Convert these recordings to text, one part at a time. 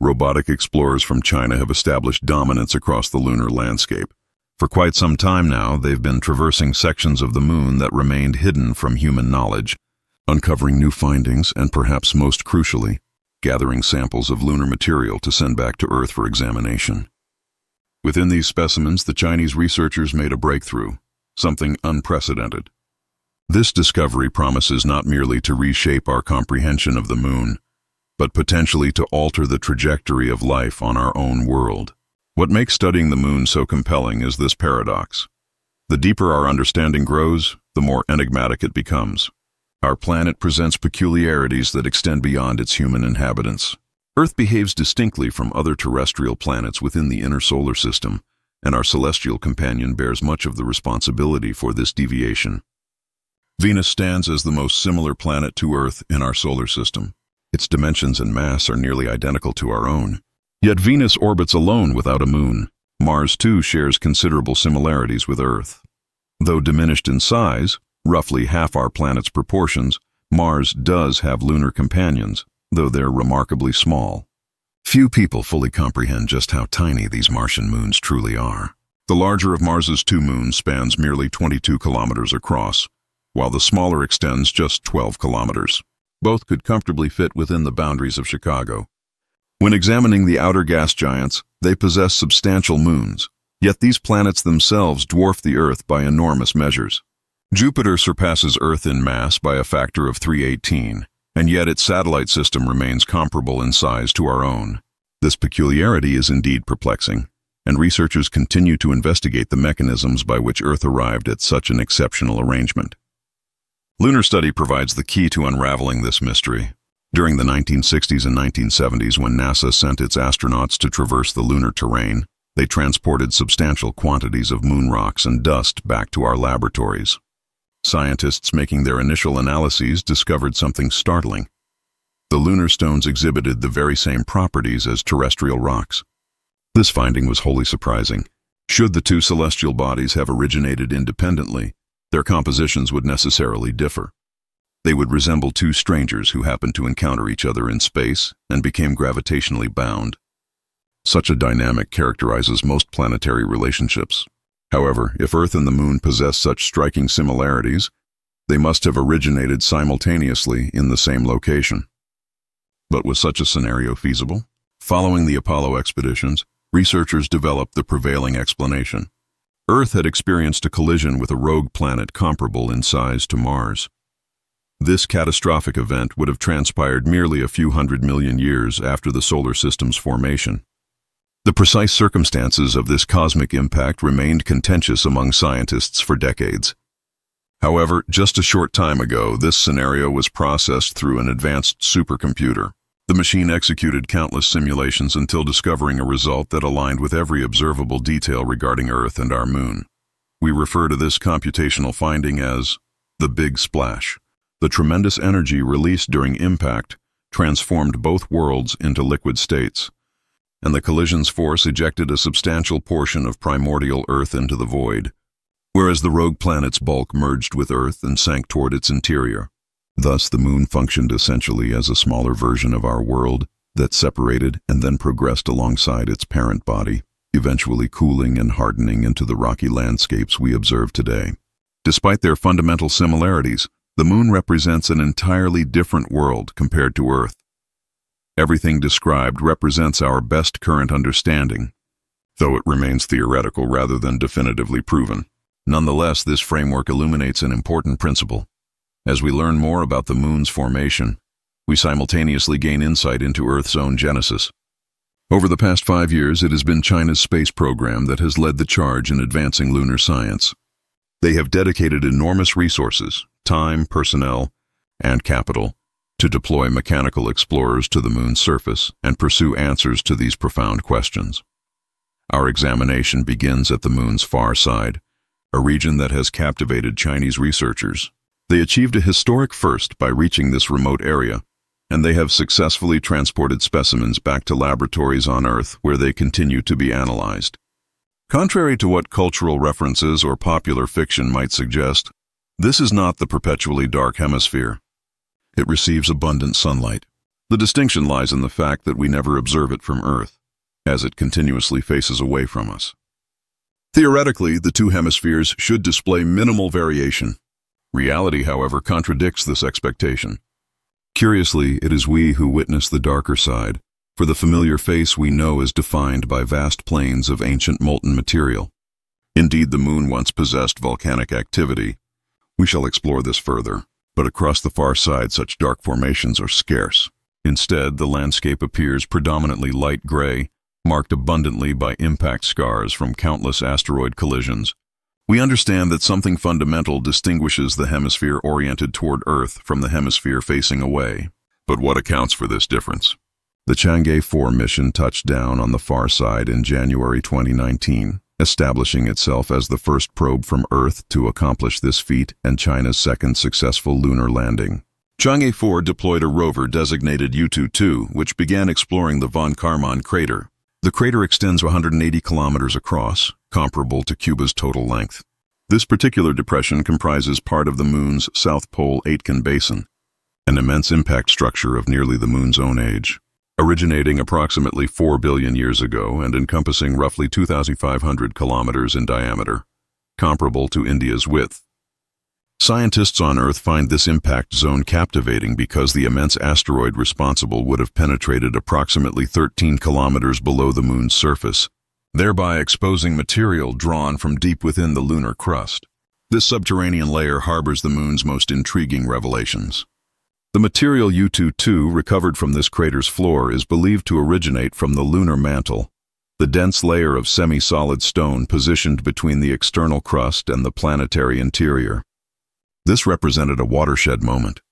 robotic explorers from China have established dominance across the lunar landscape. For quite some time now, they've been traversing sections of the moon that remained hidden from human knowledge, uncovering new findings and perhaps most crucially, gathering samples of lunar material to send back to Earth for examination. Within these specimens, the Chinese researchers made a breakthrough, something unprecedented. This discovery promises not merely to reshape our comprehension of the moon, but potentially to alter the trajectory of life on our own world. What makes studying the moon so compelling is this paradox. The deeper our understanding grows, the more enigmatic it becomes. Our planet presents peculiarities that extend beyond its human inhabitants. Earth behaves distinctly from other terrestrial planets within the inner solar system, and our celestial companion bears much of the responsibility for this deviation. Venus stands as the most similar planet to Earth in our solar system. Its dimensions and mass are nearly identical to our own. Yet Venus orbits alone without a moon. Mars, too, shares considerable similarities with Earth. Though diminished in size, roughly half our planet's proportions, Mars does have lunar companions, though they're remarkably small. Few people fully comprehend just how tiny these Martian moons truly are. The larger of Mars's two moons spans merely 22 kilometers across, while the smaller extends just 12 kilometers. Both could comfortably fit within the boundaries of Chicago. When examining the outer gas giants, they possess substantial moons, yet these planets themselves dwarf the Earth by enormous measures. Jupiter surpasses Earth in mass by a factor of 318, and yet its satellite system remains comparable in size to our own. This peculiarity is indeed perplexing, and researchers continue to investigate the mechanisms by which Earth arrived at such an exceptional arrangement. Lunar study provides the key to unraveling this mystery. During the 1960s and 1970s, when NASA sent its astronauts to traverse the lunar terrain, they transported substantial quantities of moon rocks and dust back to our laboratories. Scientists making their initial analyses discovered something startling. The lunar stones exhibited the very same properties as terrestrial rocks. This finding was wholly surprising. Should the two celestial bodies have originated independently, their compositions would necessarily differ. They would resemble two strangers who happened to encounter each other in space and became gravitationally bound. Such a dynamic characterizes most planetary relationships. However, if Earth and the Moon possess such striking similarities, they must have originated simultaneously in the same location. But was such a scenario feasible? Following the Apollo expeditions, researchers developed the prevailing explanation. Earth had experienced a collision with a rogue planet comparable in size to Mars. This catastrophic event would have transpired merely a few hundred million years after the solar system's formation. The precise circumstances of this cosmic impact remained contentious among scientists for decades. However, just a short time ago, this scenario was processed through an advanced supercomputer. The machine executed countless simulations until discovering a result that aligned with every observable detail regarding Earth and our moon. We refer to this computational finding as the Big Splash. The tremendous energy released during impact transformed both worlds into liquid states, and the collision's force ejected a substantial portion of primordial Earth into the void, whereas the rogue planet's bulk merged with Earth and sank toward its interior. Thus, the moon functioned essentially as a smaller version of our world that separated and then progressed alongside its parent body, eventually cooling and hardening into the rocky landscapes we observe today. Despite their fundamental similarities, the moon represents an entirely different world compared to Earth. Everything described represents our best current understanding, though it remains theoretical rather than definitively proven. Nonetheless, this framework illuminates an important principle. As we learn more about the moon's formation, we simultaneously gain insight into Earth's own genesis. Over the past five years, it has been China's space program that has led the charge in advancing lunar science. They have dedicated enormous resources, time, personnel, and capital to deploy mechanical explorers to the moon's surface and pursue answers to these profound questions. Our examination begins at the moon's far side, a region that has captivated Chinese researchers they achieved a historic first by reaching this remote area, and they have successfully transported specimens back to laboratories on Earth where they continue to be analyzed. Contrary to what cultural references or popular fiction might suggest, this is not the perpetually dark hemisphere. It receives abundant sunlight. The distinction lies in the fact that we never observe it from Earth, as it continuously faces away from us. Theoretically, the two hemispheres should display minimal variation. Reality, however, contradicts this expectation. Curiously, it is we who witness the darker side, for the familiar face we know is defined by vast plains of ancient molten material. Indeed, the moon once possessed volcanic activity. We shall explore this further, but across the far side such dark formations are scarce. Instead, the landscape appears predominantly light gray, marked abundantly by impact scars from countless asteroid collisions. We understand that something fundamental distinguishes the hemisphere oriented toward Earth from the hemisphere facing away. But what accounts for this difference? The Chang'e 4 mission touched down on the far side in January 2019, establishing itself as the first probe from Earth to accomplish this feat and China's second successful lunar landing. Chang'e 4 deployed a rover designated Yutu-2, which began exploring the von Karman crater. The crater extends 180 kilometers across, comparable to Cuba's total length. This particular depression comprises part of the Moon's South Pole Aitken Basin, an immense impact structure of nearly the Moon's own age. Originating approximately 4 billion years ago and encompassing roughly 2,500 kilometers in diameter, comparable to India's width. Scientists on Earth find this impact zone captivating because the immense asteroid responsible would have penetrated approximately 13 kilometers below the Moon's surface, thereby exposing material drawn from deep within the lunar crust. This subterranean layer harbors the Moon's most intriguing revelations. The material Yutu-2 recovered from this crater's floor is believed to originate from the lunar mantle, the dense layer of semi-solid stone positioned between the external crust and the planetary interior. This represented a watershed moment.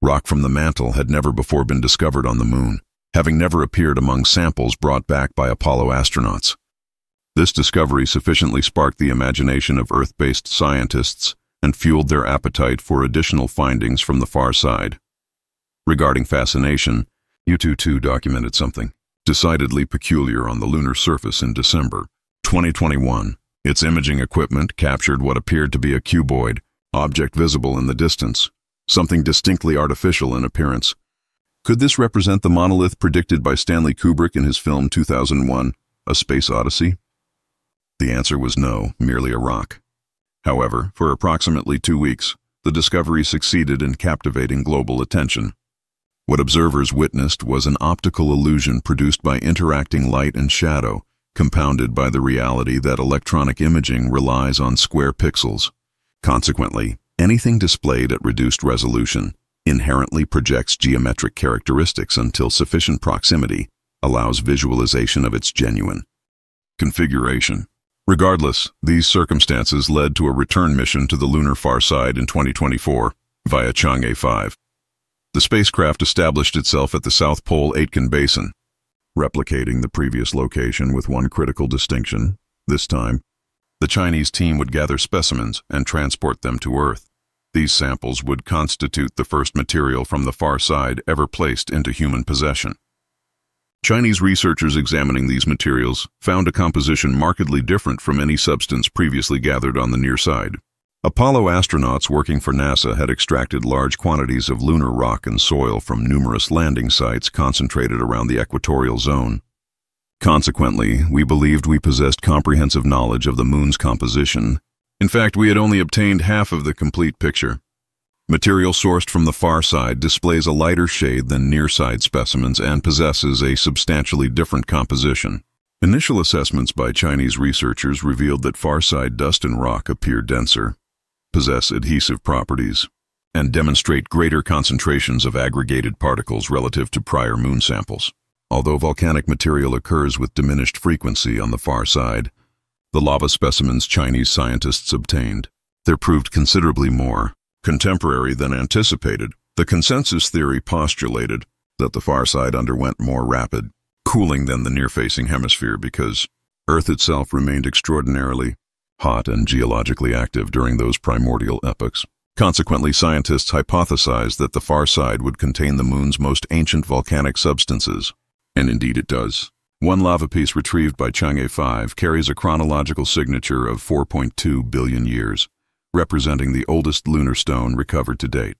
Rock from the mantle had never before been discovered on the moon, having never appeared among samples brought back by Apollo astronauts. This discovery sufficiently sparked the imagination of Earth-based scientists and fueled their appetite for additional findings from the far side. Regarding fascination, Yutu-2 documented something decidedly peculiar on the lunar surface in December 2021. Its imaging equipment captured what appeared to be a cuboid, object visible in the distance, something distinctly artificial in appearance. Could this represent the monolith predicted by Stanley Kubrick in his film 2001, A Space Odyssey? The answer was no, merely a rock. However, for approximately two weeks, the discovery succeeded in captivating global attention. What observers witnessed was an optical illusion produced by interacting light and shadow, compounded by the reality that electronic imaging relies on square pixels. Consequently, anything displayed at reduced resolution inherently projects geometric characteristics until sufficient proximity allows visualization of its genuine configuration. Regardless, these circumstances led to a return mission to the lunar far side in 2024 via Chang'e 5. The spacecraft established itself at the South Pole Aitken Basin, replicating the previous location with one critical distinction, this time the Chinese team would gather specimens and transport them to Earth. These samples would constitute the first material from the far side ever placed into human possession. Chinese researchers examining these materials found a composition markedly different from any substance previously gathered on the near side. Apollo astronauts working for NASA had extracted large quantities of lunar rock and soil from numerous landing sites concentrated around the equatorial zone. Consequently, we believed we possessed comprehensive knowledge of the moon's composition. In fact, we had only obtained half of the complete picture. Material sourced from the far side displays a lighter shade than near-side specimens and possesses a substantially different composition. Initial assessments by Chinese researchers revealed that far-side dust and rock appear denser, possess adhesive properties, and demonstrate greater concentrations of aggregated particles relative to prior moon samples. Although volcanic material occurs with diminished frequency on the far side, the lava specimens Chinese scientists obtained, there proved considerably more contemporary than anticipated. The consensus theory postulated that the far side underwent more rapid cooling than the near-facing hemisphere because Earth itself remained extraordinarily hot and geologically active during those primordial epochs. Consequently, scientists hypothesized that the far side would contain the moon's most ancient volcanic substances, and indeed it does. One lava piece retrieved by Chang'e 5 carries a chronological signature of 4.2 billion years, representing the oldest lunar stone recovered to date.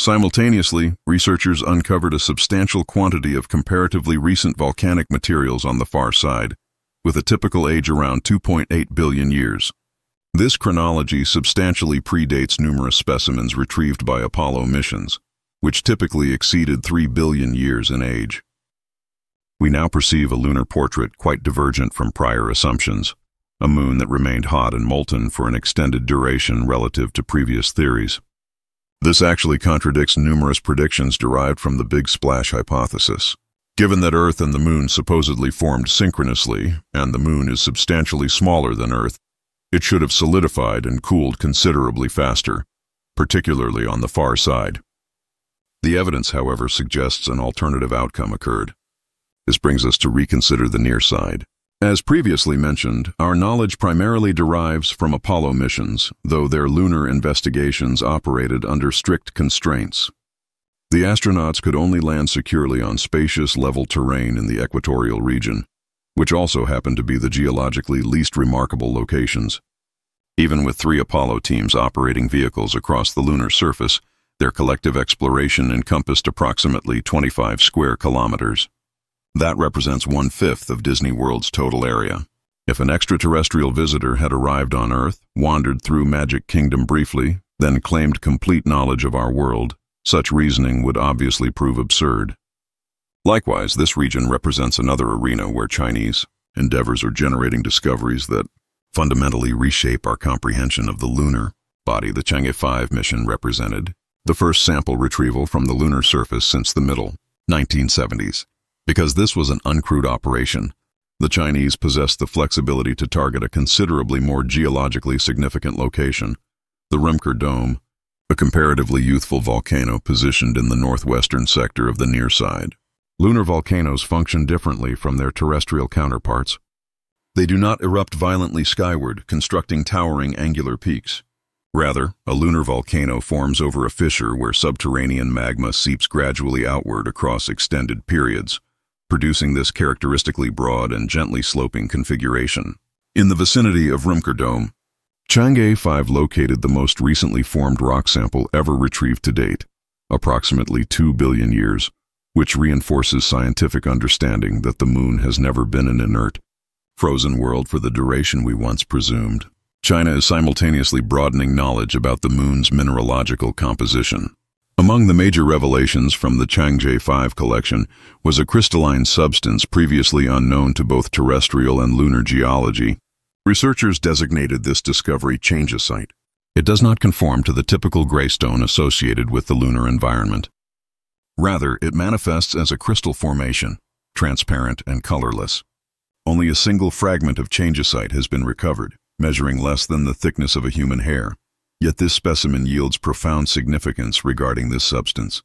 Simultaneously, researchers uncovered a substantial quantity of comparatively recent volcanic materials on the far side, with a typical age around 2.8 billion years. This chronology substantially predates numerous specimens retrieved by Apollo missions, which typically exceeded 3 billion years in age. We now perceive a lunar portrait quite divergent from prior assumptions, a moon that remained hot and molten for an extended duration relative to previous theories. This actually contradicts numerous predictions derived from the Big Splash hypothesis. Given that Earth and the Moon supposedly formed synchronously, and the Moon is substantially smaller than Earth, it should have solidified and cooled considerably faster, particularly on the far side. The evidence, however, suggests an alternative outcome occurred. This brings us to reconsider the near side. As previously mentioned, our knowledge primarily derives from Apollo missions, though their lunar investigations operated under strict constraints. The astronauts could only land securely on spacious, level terrain in the equatorial region, which also happened to be the geologically least remarkable locations. Even with three Apollo teams operating vehicles across the lunar surface, their collective exploration encompassed approximately 25 square kilometers. That represents one-fifth of Disney World's total area. If an extraterrestrial visitor had arrived on Earth, wandered through Magic Kingdom briefly, then claimed complete knowledge of our world, such reasoning would obviously prove absurd. Likewise, this region represents another arena where Chinese endeavors are generating discoveries that fundamentally reshape our comprehension of the lunar body the Chang'e 5 mission represented, the first sample retrieval from the lunar surface since the middle 1970s. Because this was an uncrewed operation, the Chinese possessed the flexibility to target a considerably more geologically significant location, the Rumker Dome, a comparatively youthful volcano positioned in the northwestern sector of the near side. Lunar volcanoes function differently from their terrestrial counterparts. They do not erupt violently skyward, constructing towering angular peaks. Rather, a lunar volcano forms over a fissure where subterranean magma seeps gradually outward across extended periods, producing this characteristically broad and gently sloping configuration. In the vicinity of Rumker Dome, Chang'e 5 located the most recently formed rock sample ever retrieved to date, approximately 2 billion years, which reinforces scientific understanding that the moon has never been an inert, frozen world for the duration we once presumed. China is simultaneously broadening knowledge about the moon's mineralogical composition. Among the major revelations from the Chang'e 5 collection was a crystalline substance previously unknown to both terrestrial and lunar geology. Researchers designated this discovery changesite. It does not conform to the typical graystone associated with the lunar environment. Rather, it manifests as a crystal formation, transparent and colorless. Only a single fragment of changesite has been recovered, measuring less than the thickness of a human hair. Yet this specimen yields profound significance regarding this substance.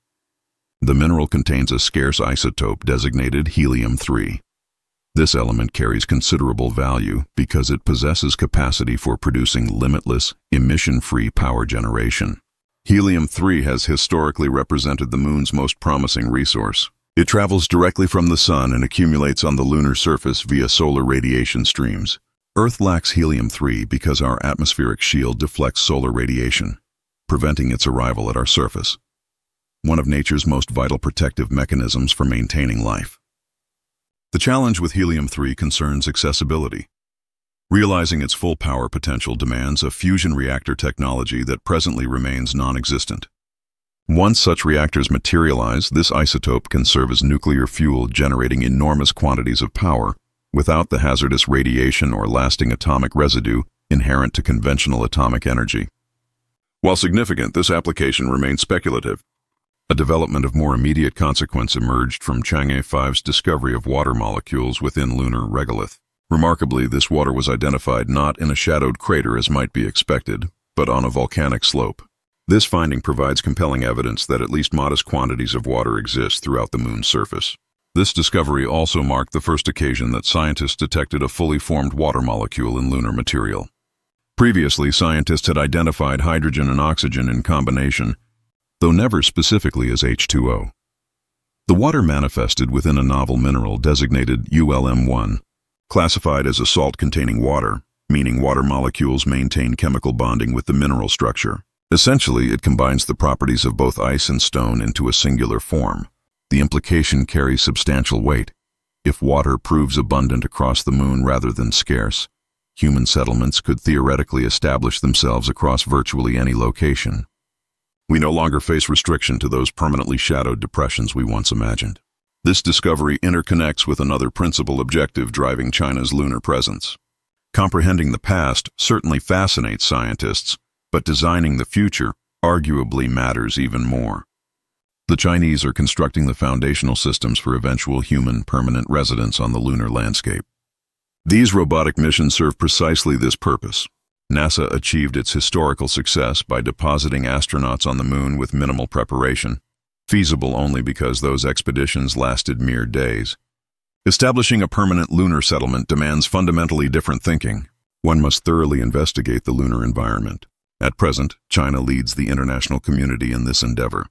The mineral contains a scarce isotope designated helium-3. This element carries considerable value because it possesses capacity for producing limitless, emission-free power generation. Helium-3 has historically represented the Moon's most promising resource. It travels directly from the Sun and accumulates on the lunar surface via solar radiation streams. Earth lacks helium-3 because our atmospheric shield deflects solar radiation, preventing its arrival at our surface, one of nature's most vital protective mechanisms for maintaining life. The challenge with helium-3 concerns accessibility. Realizing its full power potential demands a fusion reactor technology that presently remains non-existent. Once such reactors materialize, this isotope can serve as nuclear fuel generating enormous quantities of power without the hazardous radiation or lasting atomic residue inherent to conventional atomic energy. While significant, this application remains speculative. A development of more immediate consequence emerged from Chang'e 5's discovery of water molecules within lunar regolith. Remarkably, this water was identified not in a shadowed crater as might be expected, but on a volcanic slope. This finding provides compelling evidence that at least modest quantities of water exist throughout the moon's surface. This discovery also marked the first occasion that scientists detected a fully formed water molecule in lunar material. Previously, scientists had identified hydrogen and oxygen in combination, though never specifically as H2O. The water manifested within a novel mineral designated ULM1, classified as a salt-containing water, meaning water molecules maintain chemical bonding with the mineral structure. Essentially, it combines the properties of both ice and stone into a singular form. The implication carries substantial weight. If water proves abundant across the moon rather than scarce, human settlements could theoretically establish themselves across virtually any location. We no longer face restriction to those permanently shadowed depressions we once imagined. This discovery interconnects with another principal objective driving China's lunar presence. Comprehending the past certainly fascinates scientists, but designing the future arguably matters even more. The Chinese are constructing the foundational systems for eventual human permanent residence on the lunar landscape. These robotic missions serve precisely this purpose. NASA achieved its historical success by depositing astronauts on the moon with minimal preparation, feasible only because those expeditions lasted mere days. Establishing a permanent lunar settlement demands fundamentally different thinking. One must thoroughly investigate the lunar environment. At present, China leads the international community in this endeavor.